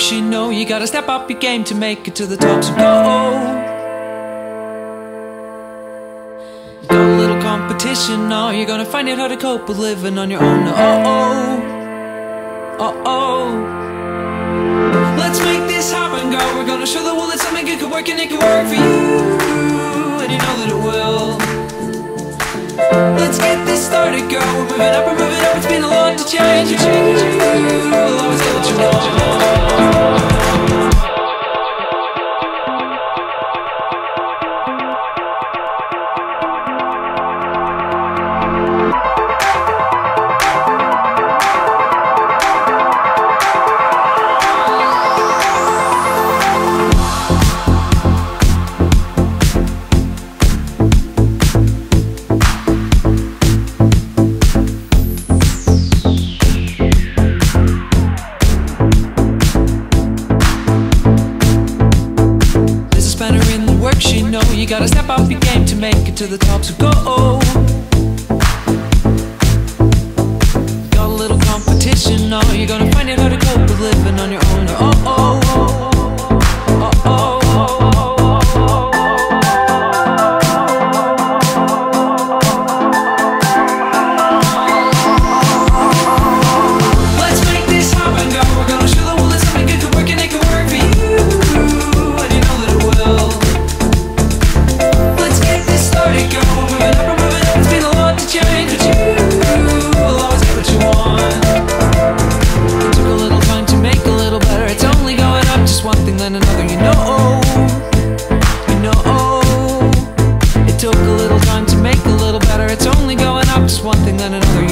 she know you gotta step up your game to make it to the top. So go. You got a little competition now, you're gonna find out how to cope with living on your own. Oh oh, oh oh. Let's make this happen, girl. We're gonna show the world that something good can work and it can work for you, and you know that it will. Let's get this started, girl. We're moving up, we're moving up. It's been a lot to change. I'll always get what you want. Works, you know. You gotta step up your game to make it to the top, so go. Got a little competition oh, now You're gonna took a little time to make a little better. It's only going up, just one thing then another.